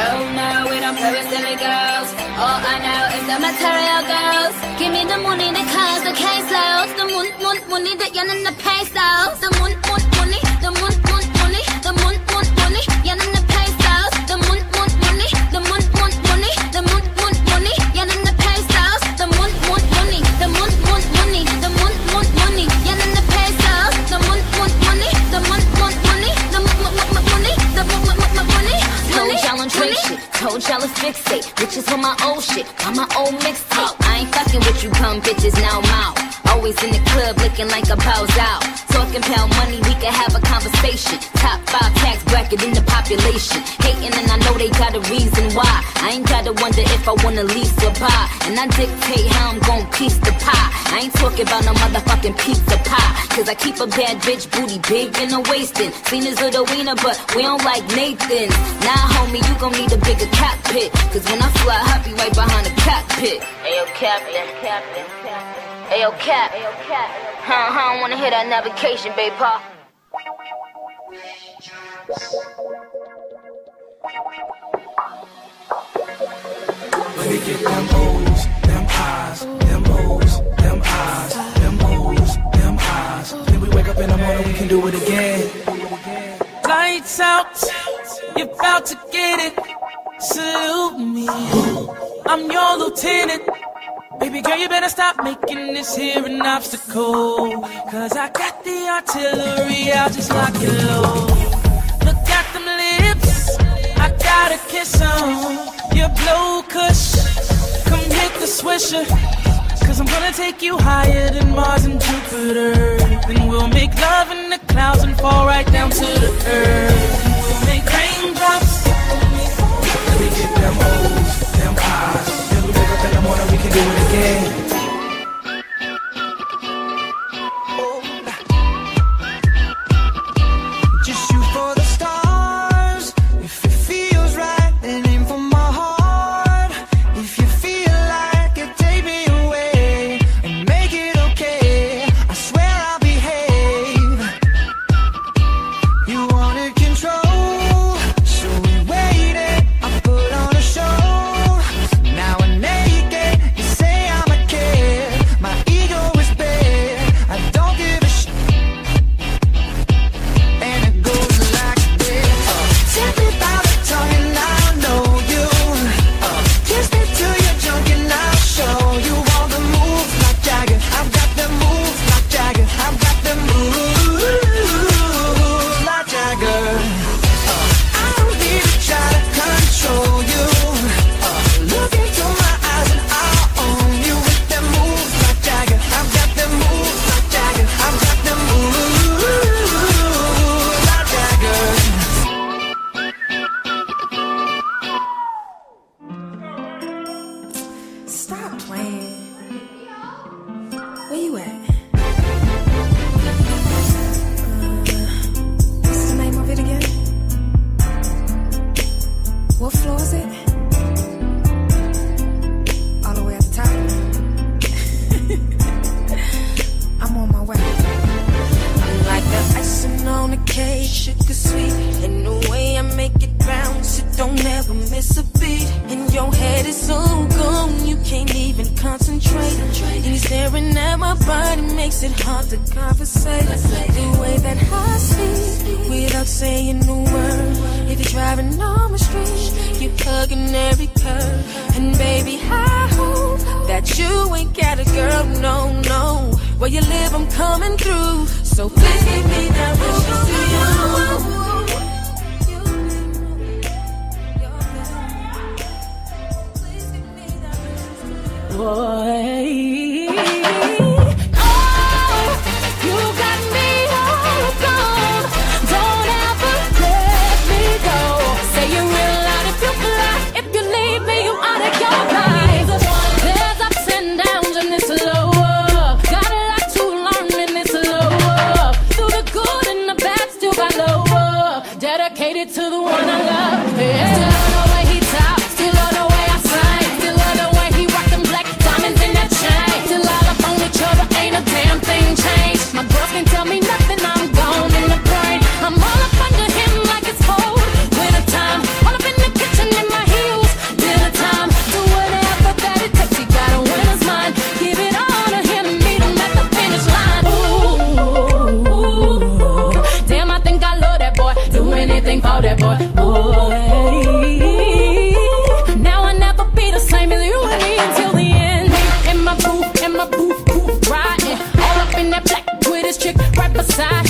Oh no, we don't play with silly girls. All I know is the material girls. Give me the money, the cars, the caseloads, the moon, moon, money, the yen and the pesos. The shit. Told y'all it's fixate. Bitches for my old shit. On my old mixtape. I ain't fucking with you cum bitches now I'm out. Always in the club looking like a out. Talking pound money, we can have a conversation. Top five in the population. Hating and I know they got a reason why. I ain't gotta wonder if I wanna lease or buy. And I dictate how I'm gon' piece the pie. I ain't talking about no motherfucking pizza pie. Cause I keep a bad bitch booty big in the waistin'. Seen as little wiener, but we don't like Nathan's. Nah, homie, you gon' need a bigger cockpit. Cause when I fly, I be right behind the cockpit. Ayo, Captain, Captain, Captain. Ayo, Cap. Ayo, Cap. Huh, huh, I don't wanna hear that navigation, babe, pa. Me get them O's, them eyes, them O's, them eyes, them O's, them eyes. Then we wake up in the morning, we can do it again. Lights out, you're about to get it. Salute me, I'm your lieutenant. Baby girl, you better stop making this here an obstacle. Cause I got the artillery, I'll just lock it low. Swisher. Cause I'm gonna take you higher than Mars and Jupiter. And we'll make love in the clouds and fall right down to the earth. And we'll make raindrops. Let me get them O's, them eyes. Then we wake up in the morning, we can do it again. My body, makes it hard to conversate. The way that I speak, without saying a word. If you're driving on the street, you're hugging every curve. And baby, I hope that you ain't got a girl, no, no. Where you live, I'm coming through. So please give me that wish to you. Dedicated to the one I love. Yeah. passar.